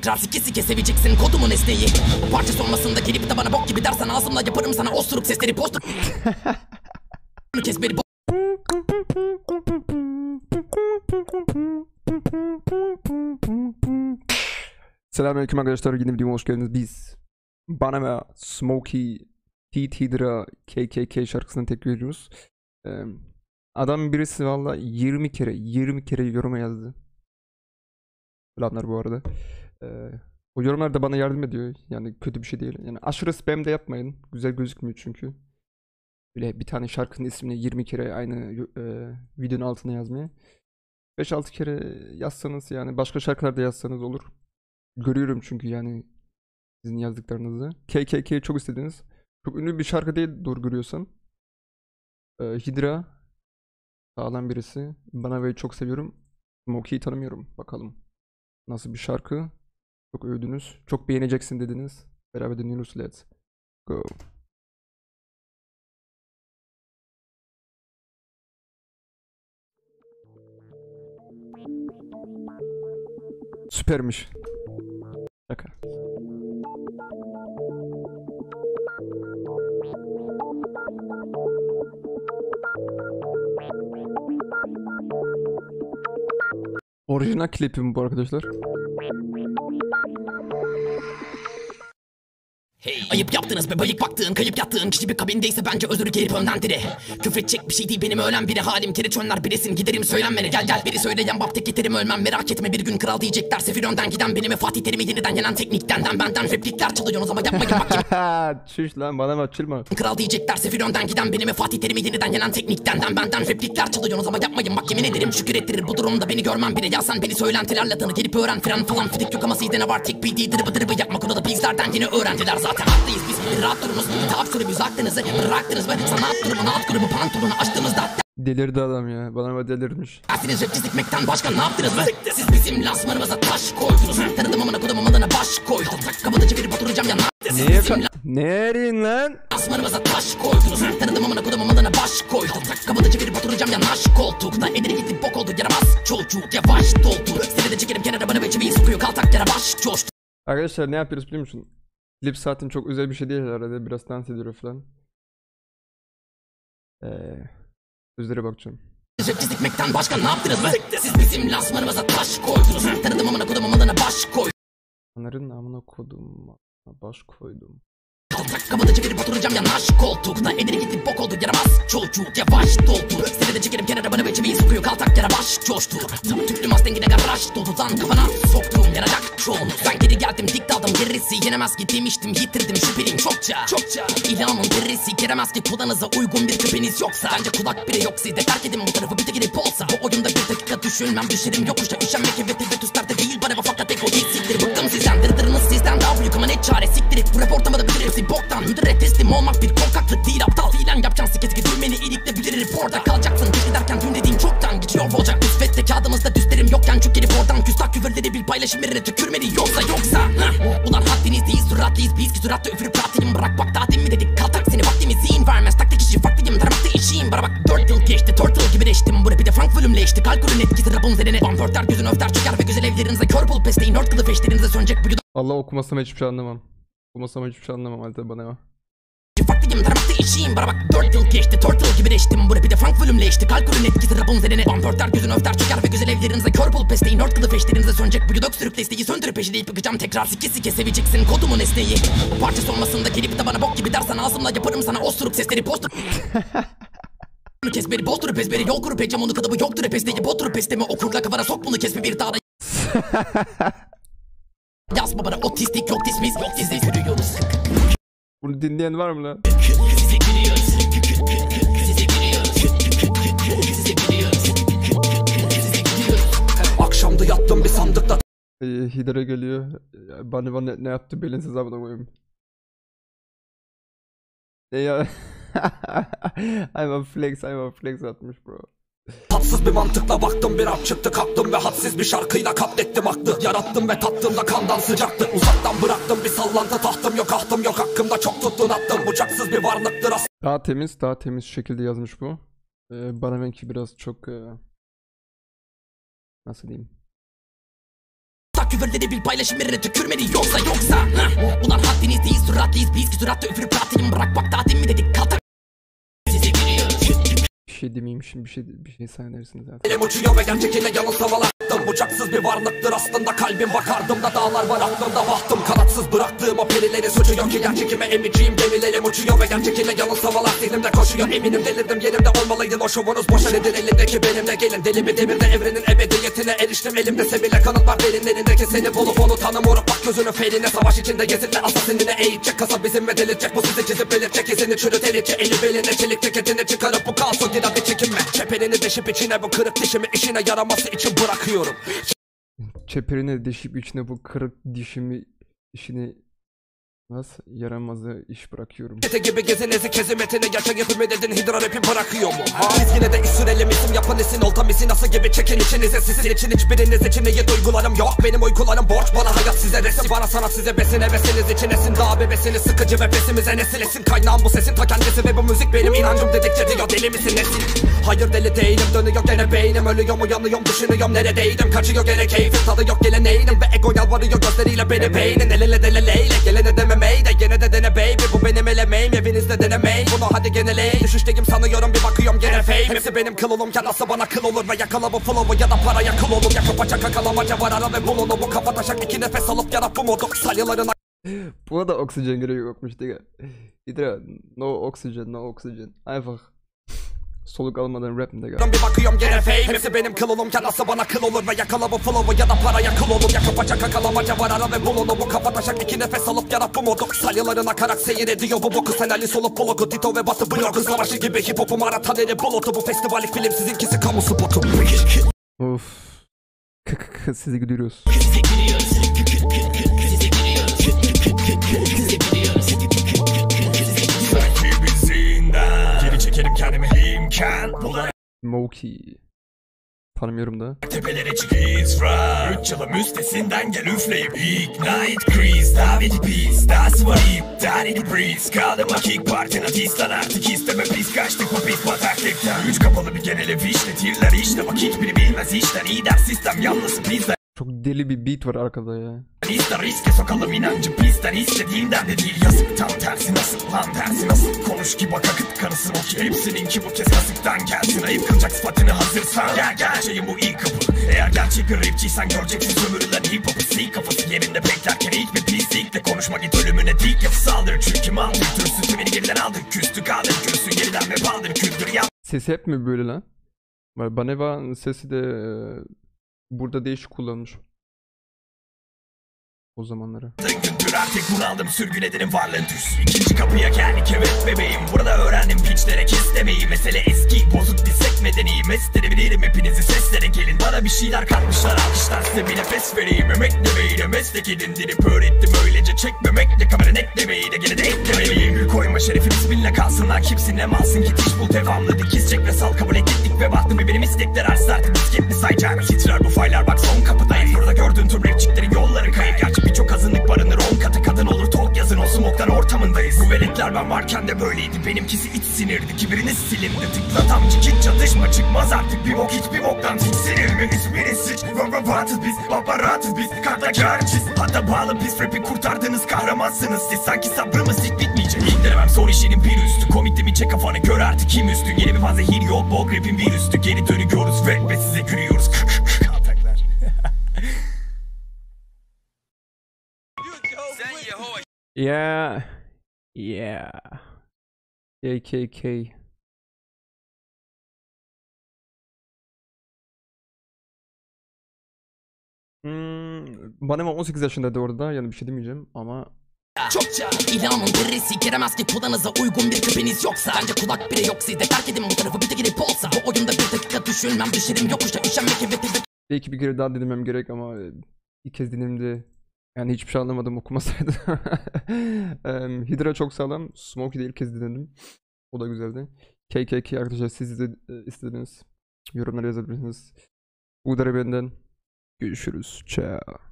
Sike seveceksin kodumun esneyi Parça sonrasında gelip de bana bok gibi dersen ağzımla yaparım sana osuruk sesleri poster Kes beni Selamünaleyküm arkadaşlar yeni videoma hoş geldiniz. Biz Bana ve Smokey Heat Hydra KKK şarkısını tekrar ediyoruz. Ee, adam birisi valla 20 kere 20 kere yoruma yazdı. Selamlar bu arada. Ee, o yorumlar da bana yardım ediyor. Yani kötü bir şey değil. Yani aşırı spam de yapmayın. Güzel gözükmüyor çünkü. Böyle bir tane şarkının ismini 20 kere aynı e, videonun altına yazmaya. 5-6 kere yazsanız yani başka şarkılarda yazsanız olur. Görüyorum çünkü yani sizin yazdıklarınızı. KKK çok istediniz. Çok ünlü bir şarkı değil doğru görüyorsam. Ee, Hydra sağlam birisi. Bana ve çok seviyorum. Smokey'i tanımıyorum. Bakalım. Nasıl bir şarkı? Çok övdünüz. Çok beğeneceksin dediniz. Beraber dinliyoruz. Let's go. Süpermiş. Şaka. Orijinal klipim bu arkadaşlar. Hey. Ayıp yaptınız be bayık baktığın kayıp yattığın kişi bir kabindeyse bence özür gelip önden dire Küfredecek bir şey değil benim ölen biri halim. Kere çönler birisin giderim söylenmene. Gel gel biri söyleyen baptek getirim ölmem. Merak etme bir gün kral diyecekler sefir önden giden benim Fatih Terim'i yeniden yenen teknikten benden replikler çalıyorsunuz ama yapmayın bak Çüş lan bana mı açılma. Kral diyecekler sefir önden giden benim Fatih Terim'i yeniden yenen teknikten benden replikler çalıyorsunuz ama yapmayın bak yemin ederim şükür ettirir. Bu durumda beni görmem bile ya sen beni söylentilerle tanı. Gelip öğren fren falan. Fidik yok ama sizde ne var? Tek PD dırıbı dırıbı yapma konuda bizlerden yine öğrendiler zaten haklıyız biz bir rahat durumuz Taap kulübü aklınızı bıraktınız mı sanat durumu alt grubu pantolonu açtığımızda Delirdi adam ya. Bana mı delirmiş. Dersiniz rapçi sikmekten başka ne yaptınız mı? Siz bizim lansmanımıza taş koydunuz. Tanıdım amına kodumun adına baş koy Tak kapıda çevirip oturacağım ya bizim ka- Nereyin lan? lansmanımıza taş koydunuz. Tanıdım amına kodumun adına baş koy Tak kapıda çevirip oturacağım ya naş koltukta Ederi gitti bok oldu yaramaz. Çocuk yavaş doldu. Seni de çekerim kenara bana çiviyi sokuyor. Kaltak yara baş coştu. Arkadaşlar ne yapıyoruz biliyor musun? Klip saatim çok özel bir şey değil arada biraz dans ediyor falan. Ee, sözlere bakacağım. Sikmekten başka ne yaptınız mı? Siz bizim lansmanımıza taş koydunuz Tanıdım amına kodumun adına baş koy Onların amına kodum. Baş koydum. Kapıda çevirip oturacağım ya naş koltukta Ederi gitti bok oldu yaramaz. Çocuk yavaş doldu. Seni de çekerim kenara bana ve çiviyi sokuyor kaltak yara baş coştu. Tüplü mustangine garaj dolu lan kafana soktuğum yaracak çoğunu Ben geri geldim dik daldım gerisi yenemez ki. Demiştim yitirdim şüpheliyim çokça. Çokça. İlhamın derisi giremez ki. Kulağınıza uygun bir küpeniz yoksa. Bence kulak bile yok sizde. Terk edin bu tarafı bir de girip olsa. Bu oyunda bir dakika düşünmem düşerim yokuşta üşenmek ve tevetüslerde değil bana fakat tek o değil. Siktir Bıktım sizden. Dırdırınız sizden. Daha büyük ama ne çare. Siktir Bu rap ortamada bilir hepsi. Boktan Müdüre teslim olmak bir korkaklık değil aptal Fiilen yapacaksın sike sike düğmeni ilikle bilir orada kalacaksın. Düş giderken dün dediğin çoktan geçiyor olacak Müsvedde kağıdımızda düzlerim yokken. Çık gelip oradan Küstah küfürleri bil paylaşım yerine tükürmeli. Yoksa yoksa Hah, Ulan haddiniz değil süratlıyız biz ki süratle üfürüp rahatlayım Bırak bak daha mi dedik? Kaltak seni vaktimiz yiyin vermez. Taktik işi farklıyım taramakta işiyim. Bana bak dört yıl geçti turtle gibi reştim Bu rapi de funk volümleşti Kalkulün etkisi rapun zerine. Bamförtler gözün öfter çöker ve güzel evlerinize Kör bul. Pesteyin ört kılıf eşlerinize sönecek bu Allah okumasam hiçbir şey anlamam. Okumasam hiçbir şey anlamam halde bana ya. Farklıyım taramakta işiyim Bana bak dört yıl geçti turtle gibi reştim Bu rapi de funk volümleşti Kalkulün etkisi rapun zerine Bamförtler gözün öfter çöker ve güzel evlerinize Kör bul pesteyin ört kılıf eşlerinize sönecek Bu yudok sürüp desteği. Söndürüp peşineyip bakacağım Tekrar sike sike seveceksin kodumun esneyi Parça sonrasında gelip de bana bok gibi dersen Ağzımla yaparım sana osuruk sesleri. Poster Bunu kes beni bozdurup ezberi yol kurup ecem onu kadabı yoktur epesteyi boturup estemi okurla kafana sok bunu kesme bir dağda Yazma bana otistik yok dismiz yok sürüyoruz Bunu dinleyen var mı lan? Akşamda yattım bir sandıkta Ee, Hidra geliyor. Bana bana ne yaptı belinsiz amına koyayım. Ne ya? I'm a flex, I'm a flex atmış bro. Tatsız bir mantıkla baktım bir rap çıktı kalktım ve hadsiz bir şarkıyla katlettim aklı. Yarattım ve tattığımda kandan sıcaktı. Uzaktan bıraktım bir sallantı tahtım yok ahtım yok. Hakkımda çok tuttun attım. Bucaksız bir varlıktır as Daha temiz, daha temiz şekilde yazmış bu. Ee, bana belki biraz çok... e, nasıl diyeyim? küfürleri bil paylaşım yerine tükürmeli. Yoksa yoksa. Ulan haddiniz değil süratlıyız. Biz ki süratle üfürüp rahatlayın bırak bak daha mi dedik? Kaltak şey demeyeyim bir şey bir şey sahnedersiniz zaten. Elim uçuyor ve gerçek ile yalnız havalattım Bucaksız bir varlıktır aslında kalbim. Bakardım da dağlar var aklımda bahtım. Kanatsız bıraktığım o perileri suçu yok ki gerçekime emiciğim Gemilerim uçuyor ve gerçek ile yalnız havalar zihnimde koşuyor. Eminim delirdim yerimde olmalıydı o şovunuz boşa nedir? Elindeki benimle gelin. Deli bir demirde evrenin ebediyetine eriştim. Elimde sebile kanıt var derinlerindeki seni bulup onu tanım moruk bak gözünün feline Savaş içinde gezinle asasinine eğitecek kasa bizim ve delirtecek Bu sizi çizip belirtecek. İzini çürütelikçe Eli beline çelik ceketini çıkarıp bu kalsın giden bir çekinme. Çeperini deşip içine bu kırık dişimi işine yaraması için bırakıyorum. Çeperini deşip içine bu kırık dişimi işini nasıl yaramazı iş bırakıyorum. Çete gibi gezinizi kezimetini yaşayıp ümit edin hidra rapi bırakıyor mu? Ha? Biz yine de sürelim isim yapan isin olta misin nasıl gibi? Çekin içinize sizin için hiçbiriniz için iyi duygularım yok. Benim uykularım borç bana hayat size resim. Bana sanat size besin hevesiniz için esin daha bebesiniz sıkıcı ve pesimize nesil esin kaynağım bu sesin ta kendisi ve bu benim inancım dedikçe diyor deli misin nesin? Hayır deli değilim dönüyor gene beynim. Ölüyorum uyanıyorum düşünüyorum neredeydim? Kaçıyor gene keyfim tadı yok geleneğinim ve ego yalvarıyor gözleriyle beni beynin. El ele dele leyle gelene dememeyi de gene de dene baby. Bu benim elemeğim evinizde denemeyin bunu hadi geneleyin düşüşteyim sanıyorum bir bakıyorum gene fame. Hepsi benim kıl olurken nasıl bana kıl olur. Ve yakala bu flow'u ya da paraya kıl olur. Yakıp paça kakalamaca var ara ve bulunu bu kafa taşak iki nefes alıp yarap bu modu salyalarına Buna da oksijen gereği yokmuş Digga. Hidra, no oxygen, no oxygen. Einfach soluk almadan rap mi Digga? Bir bakıyorum gene fame. Hepsi benim kıl olurken nasıl bana kıl olur Ve yakala bu flow'u. Ya da paraya kıl olur Yakıp paça kakalamaca var. Ara ve bulunu Bu kafa taşak. İki nefes alıp yarap bu modu. Salyaların akarak seyrediyor bu boku. Sen Ali solup bloku Tito ve Batı bloku Savaşı gibi hip hop'u maratan eli bulutu Bu festivallik film sizinkisi kamu spotu. Of. Kık kık sizi gidiyoruz. Moki. Tanımıyorum da. tepelere çıkıyız fra Üç üstesinden gel üfleyip Ignite crease David peace. Das var iptal edip breeze Kaldım kick partine Tistan artık isteme. Pis Kaçtık bu pis bataklıktan. Üç kapalı bir genele fişletirler işte. Bak hiçbiri bilmez işten iyi der sistem Yalnız bizden Çok deli bir beat var arkada ya. İster riske sokalım inancı. Bizden istediğimden de değil. Yazık tam tersi. Nasıl lan tersi? Nasıl konuş ki bak akıt kanısın o ki hepsininki bu kez kasıktan gelsin. Ayıp kılacak sıfatını hazırsan. Gel gel. Şeyin bu ilk kapı. Eğer gerçek bir rapçiysen göreceksin. Sömürülen hip hop'u sil kafası yerinde beklerken hiçbir pislikle konuşma git. Ölümüne dik yapısı aldır çünkü mal götürsün tümeni geriden aldır. Küstü kaldır. Kürsün geriden ve baldır küldür yan Sesi hep mi böyle lan? Baneva sesi de e, burada değişik kullanmış. O zamanları. Gündür artık bunaldım sürgün edenin varlığın düz İkinci kapıya geldik evet bebeğim. Burada öğrendim piçlere kes demeyi Mesele eski bozuk disek medeni. Meslerebilirim hepinizi seslere gelin. Bana bir şeyler katmışlar alkışlar. Size bir nefes vereyim Emeklemeyi de meslek edindirip öğrettim Öylece çekmemekle kameranın eklemeyi de gene de eklemeyi Gül koyma şerefi bismillah kalsınlar kimsin ne malsın ki? Diş bul devamlı Dikiz ve sal kabul ettik ve baktım bir benim istekler arz artık. Disket mi sayacağım Titrer bu faylar. Bak son kapıdayım. Burada gördüğün tüm rapçiklerin yolları kayıp. Gerçi birçok azınlık barınır on katı kadın olur. Tok yazın o smoktan ortamındayız. Bu veletler ben varken de böyleydi. Benimkisi iç sinirdi kibiriniz silindi. Tıkla tam hiç çatışma çıkmaz artık. Bir bok hiçbir boktan tiksinir mi ismini sıç Rabatız biz babaratız biz karta çiz Hatta bağlı pis rapi kurtardınız kahramansınız. Siz sanki sabrımız hiç bitmeyecek. İndiremem son işinin bir üstü. Komikti mi? Çek kafanı gör artık kim üstün Yeni bir panzehir yok bok rapin bir üstü. Geri dönüyoruz ve, ve size gülüyoruz Yeah. Yeah. KKK. Hmm, Banema 18 yaşındaydı orada yani bir şey demeyeceğim ama Çokça İlhamın derisi giremez ki kulağınıza uygun bir küpeniz yoksa Bence kulak bile yok sizde terk edin bu tarafı bir tek gidip olsa Bu oyunda bir dakika düşünmem düşerim yokuşta üşenmek evet evet belki bir kere daha dinlemem gerek ama e, ilk kez dinlemde yani hiçbir şey anlamadım okumasaydı. Em, Hydra çok sağlam. Smokey de ilk kez dinledim. O da güzeldi. KKK arkadaşlar siz de e, istediniz. Yorumlara yazabilirsiniz. Da benden. Görüşürüz. Ciao.